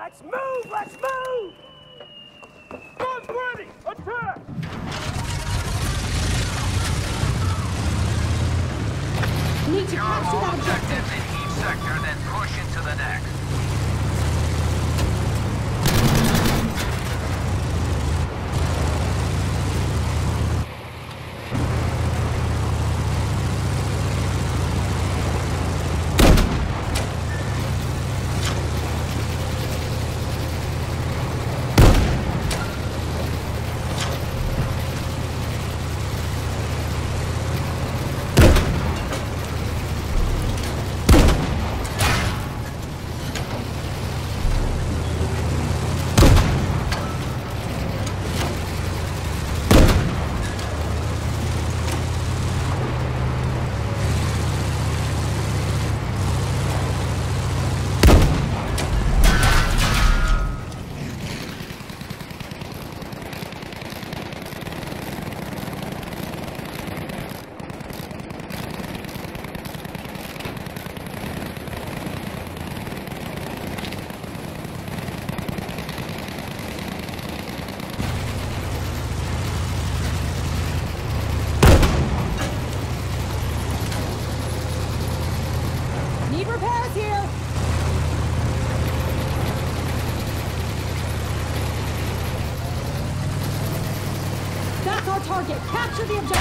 Let's move! Let's move! Guns ready! Attack! Need to capture that objective. in each sector, then push into the next. Need repairs here. That's our Capture the objective.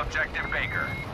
Objective Baker.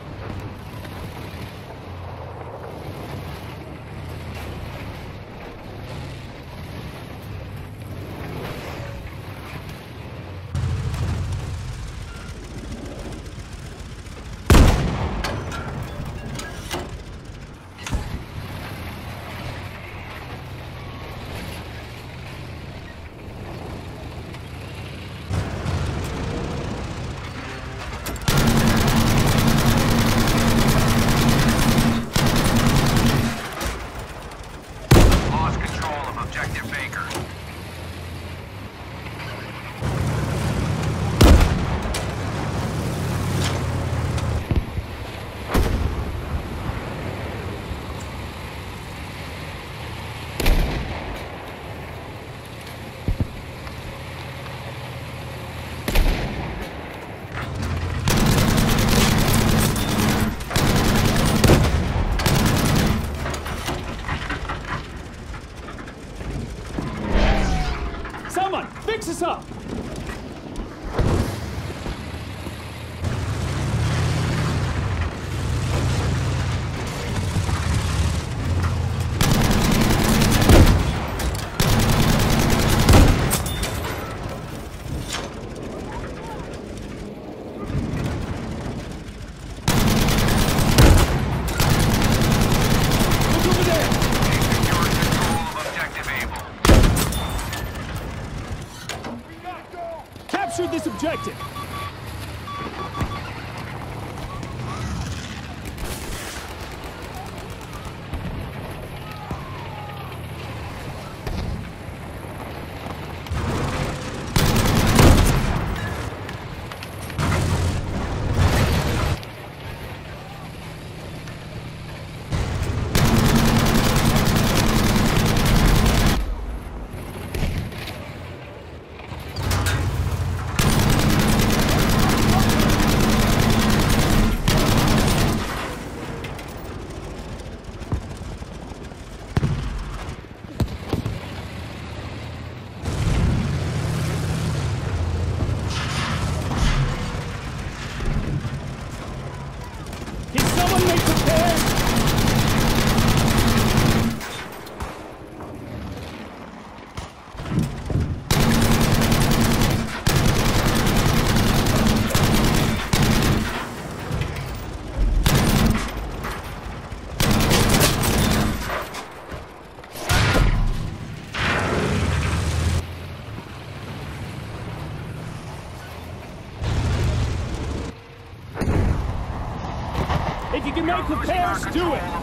Do control it!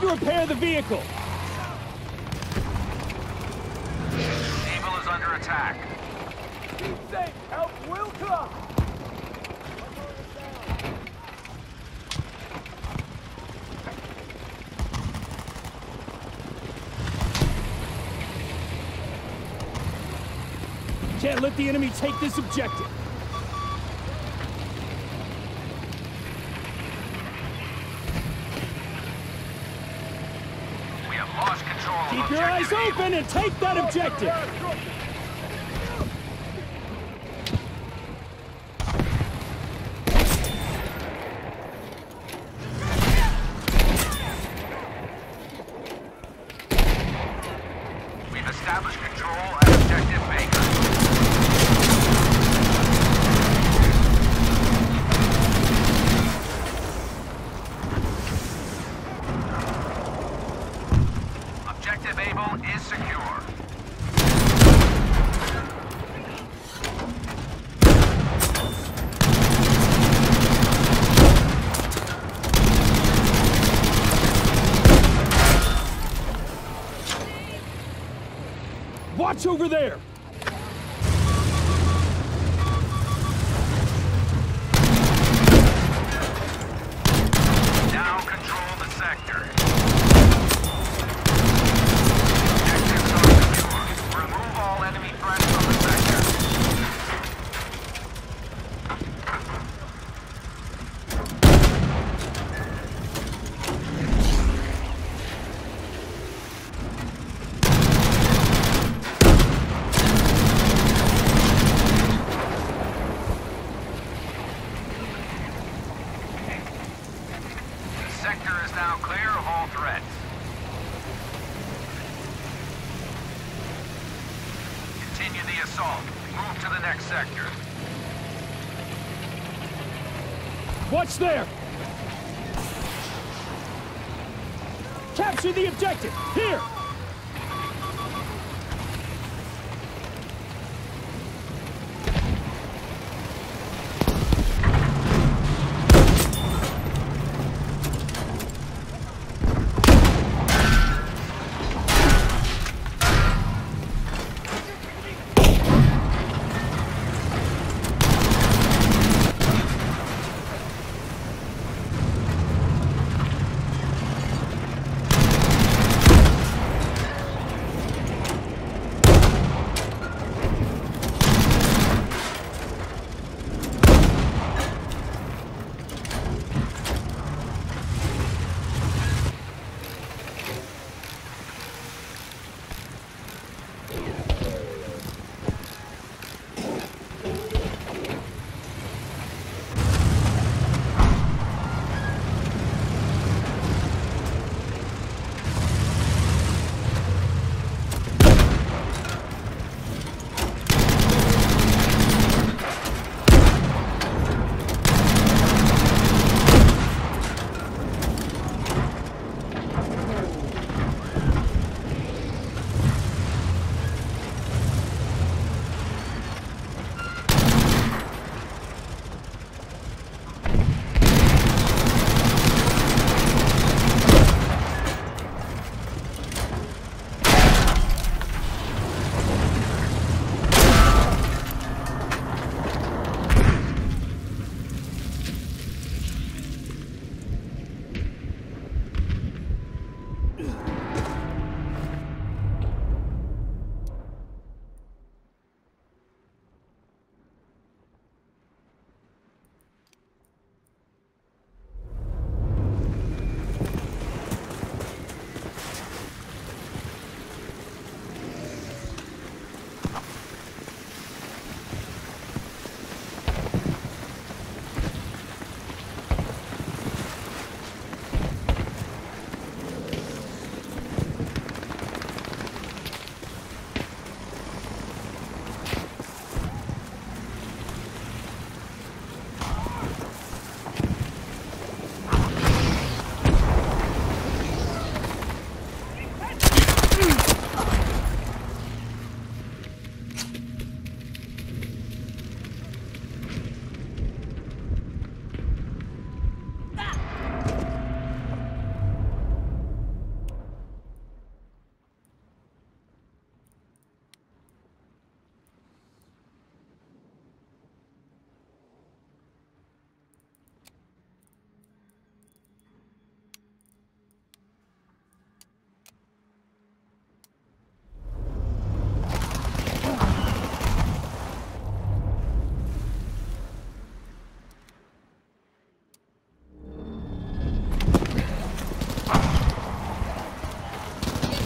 Need to repair the vehicle! Able is under attack. Keep safe! Help will come! Can't let the enemy take this objective! We have lost control of Able. open and take that objective! We've established control at objective Baker. Objective Able is secure. Watch over there! Now control the sector. Objectives are secure. Remove all enemy threats from the sector. The sector is now clear of all threats. Continue the assault. Move to the next sector. Watch there! Capture the objective! Here!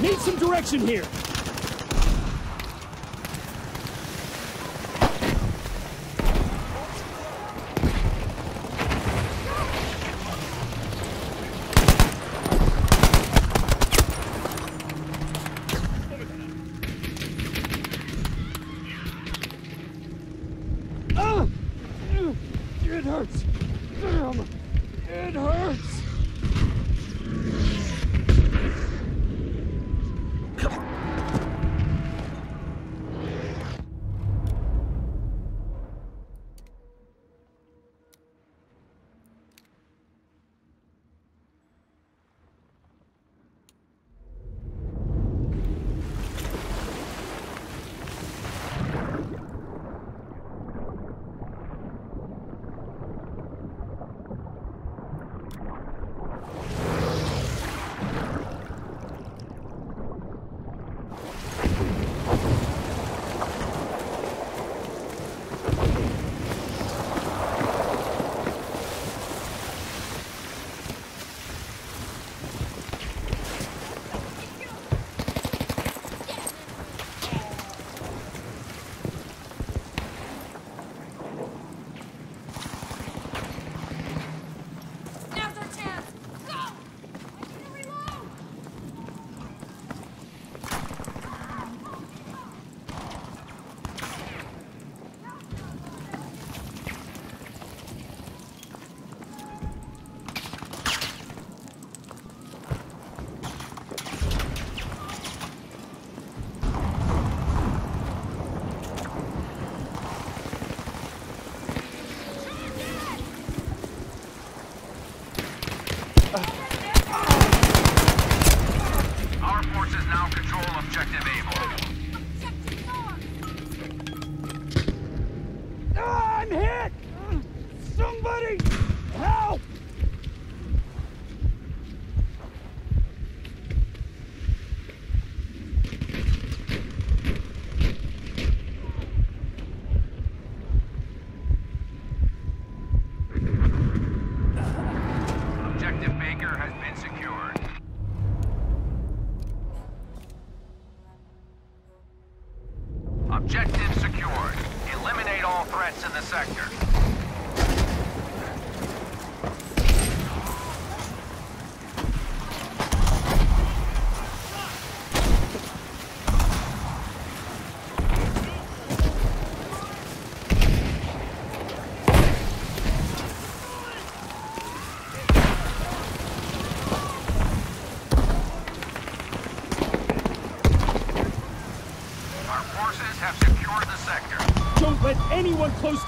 Need some direction here.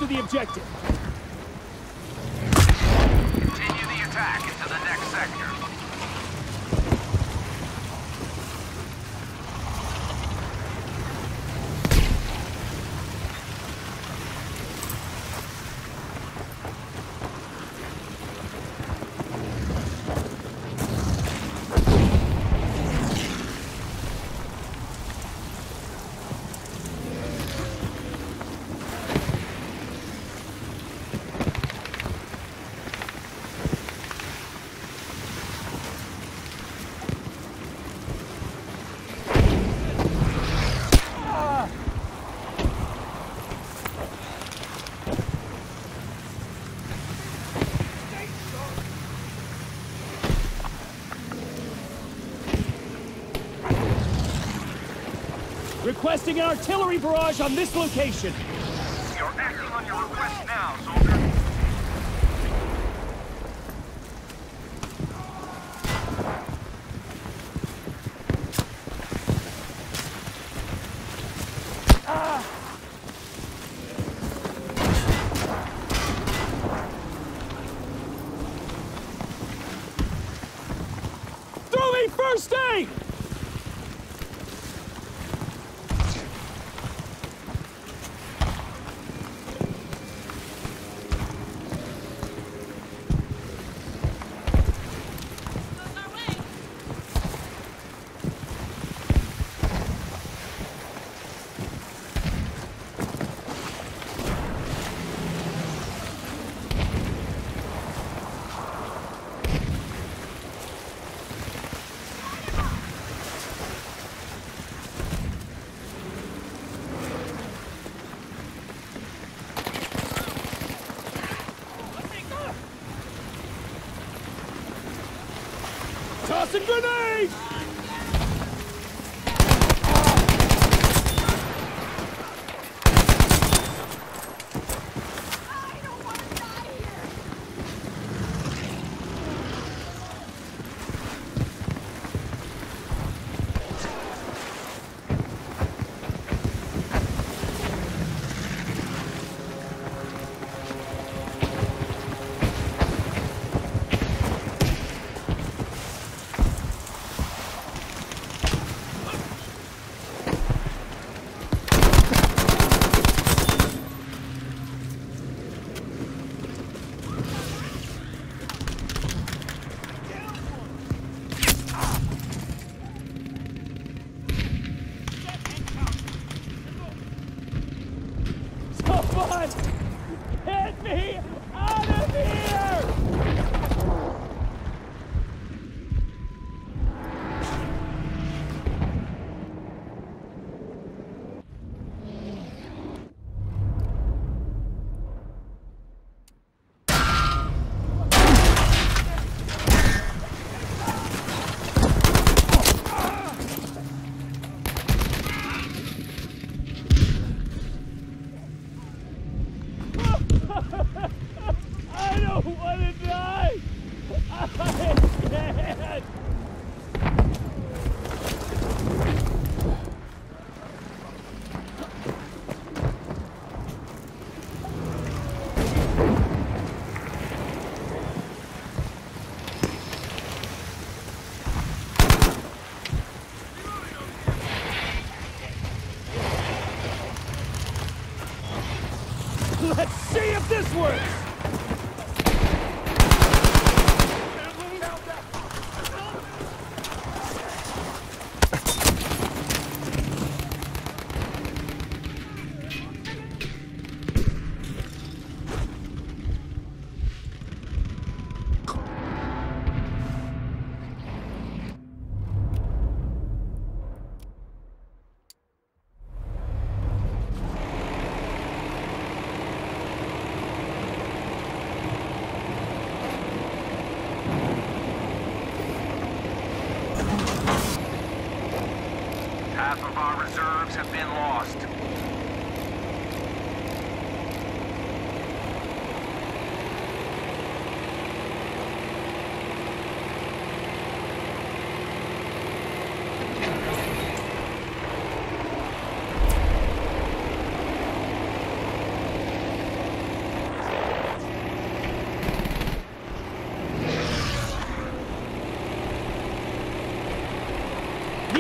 to the objective. requesting an artillery barrage on this location. Tossing grenade! Let's see if this works!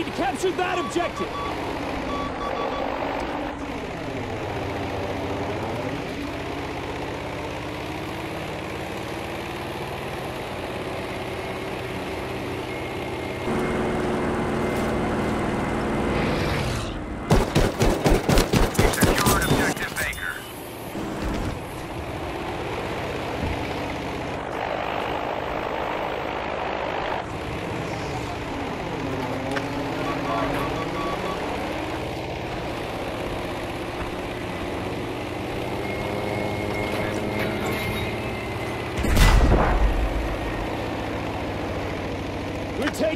Need to capture that objective!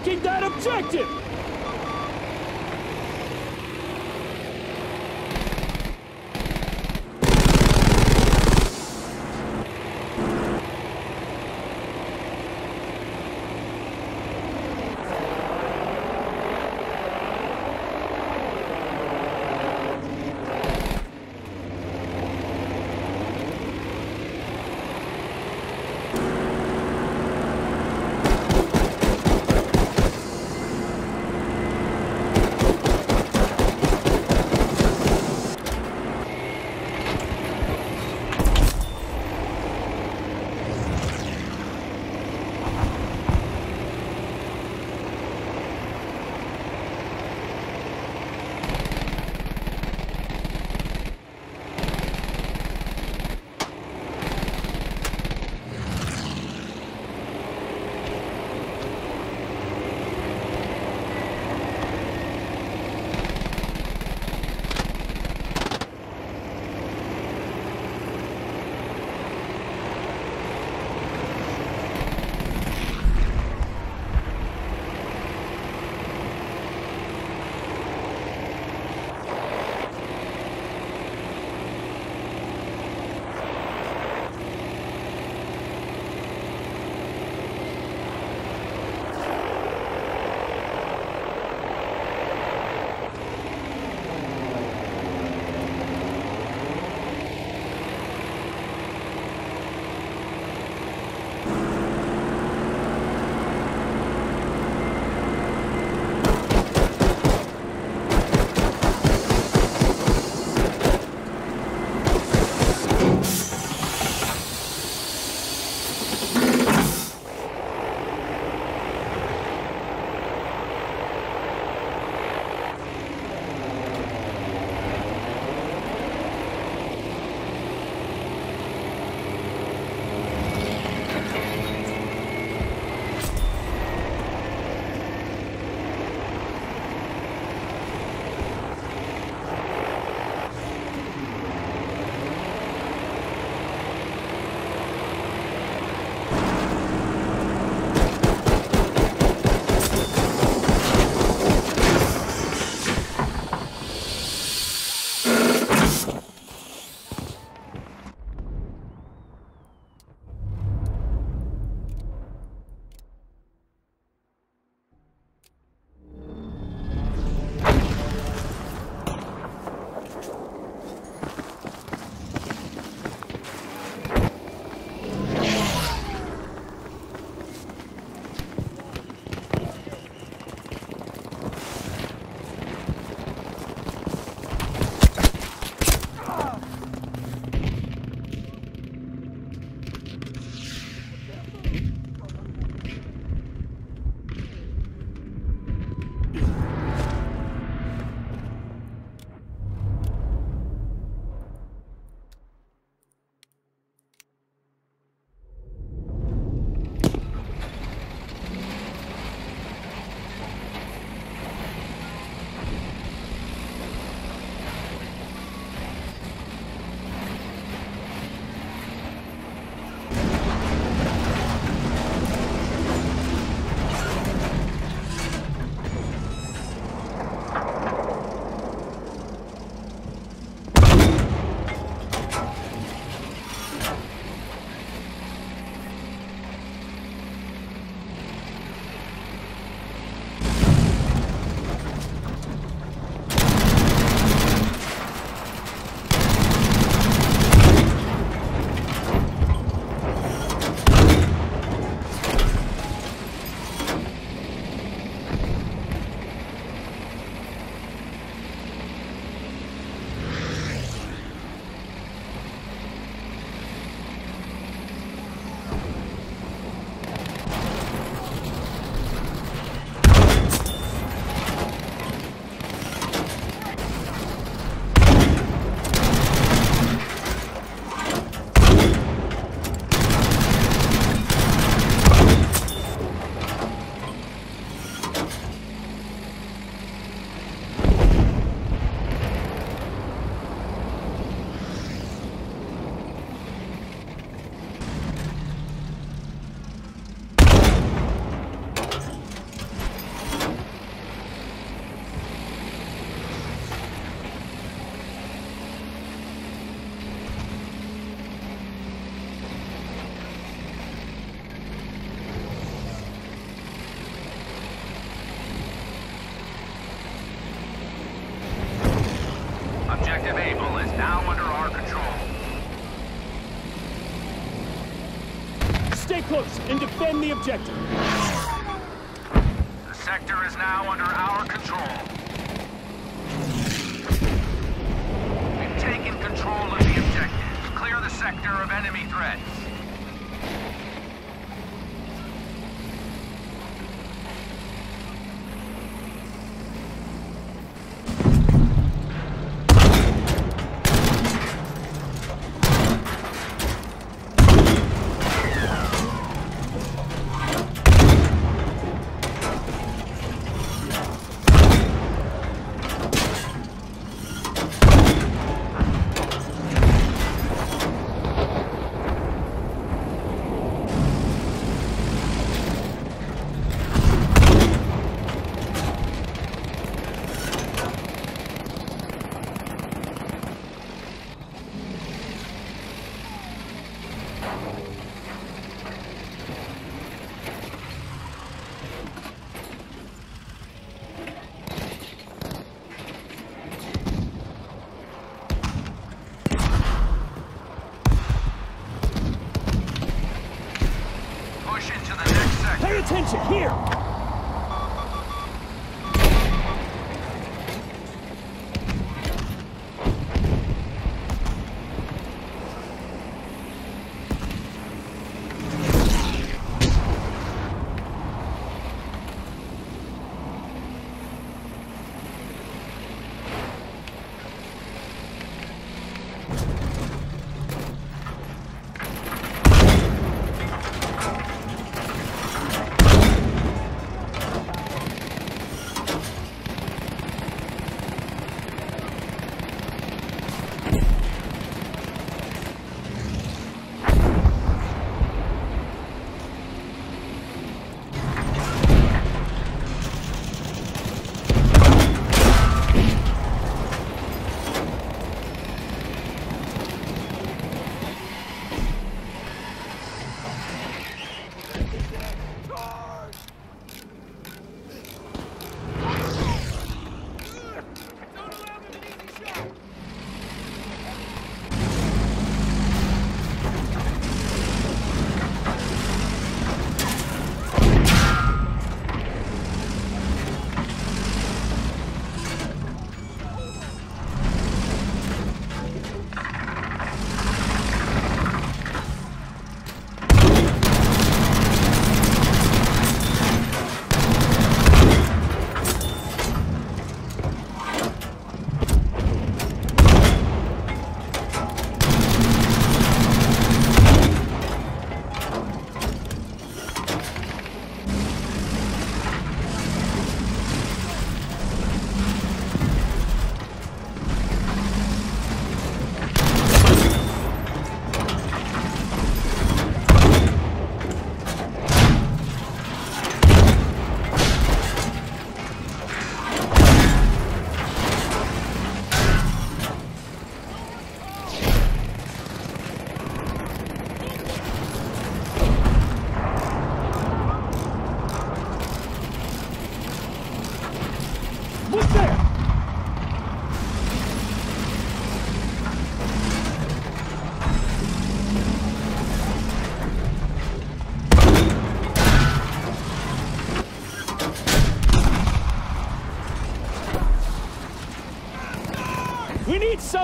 Taking that objective! Close and defend the objective. The sector is now under our control. We've taken control of the objective. Clear the sector of enemy threats.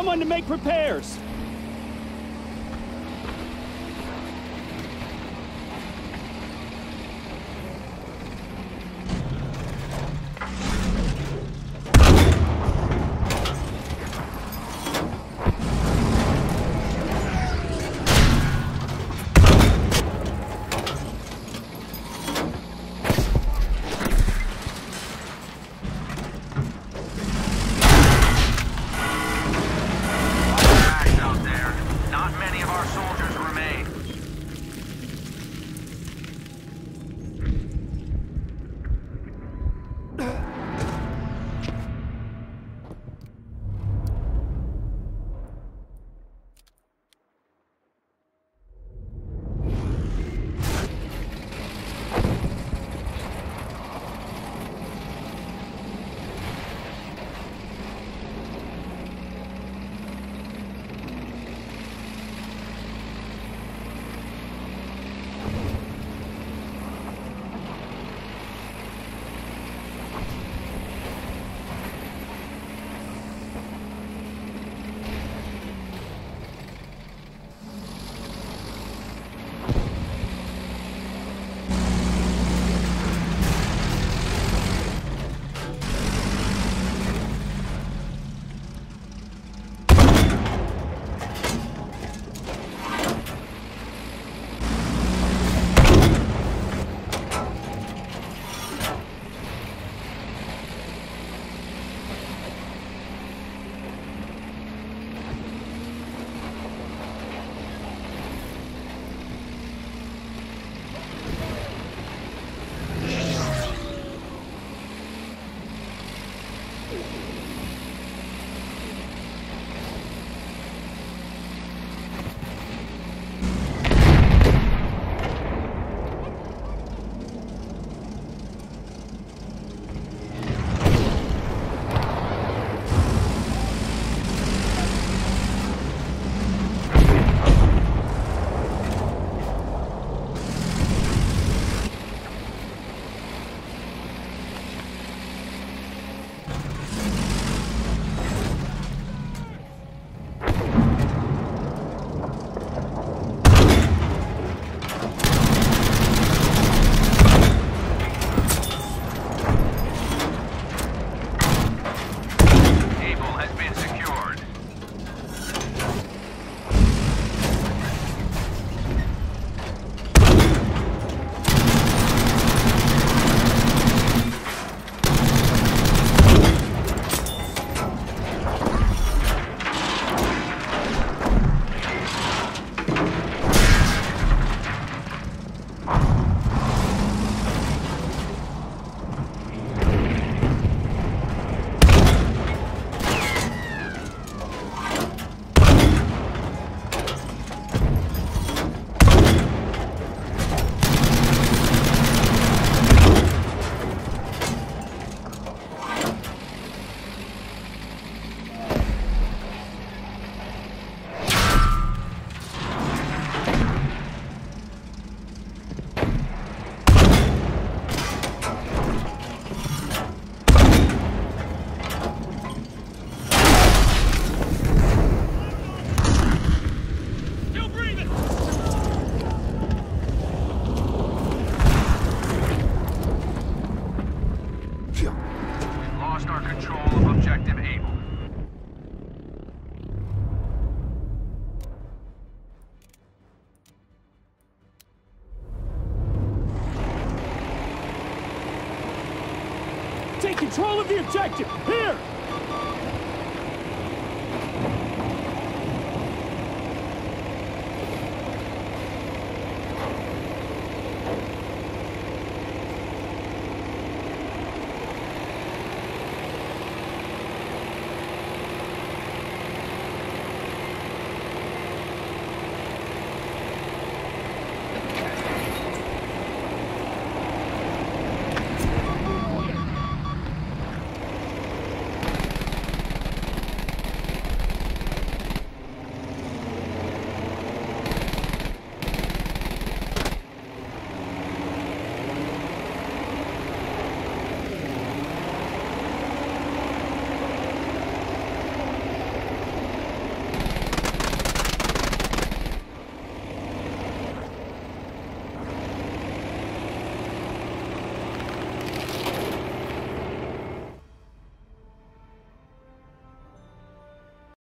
Someone to make repairs. Take control of the objective! Here!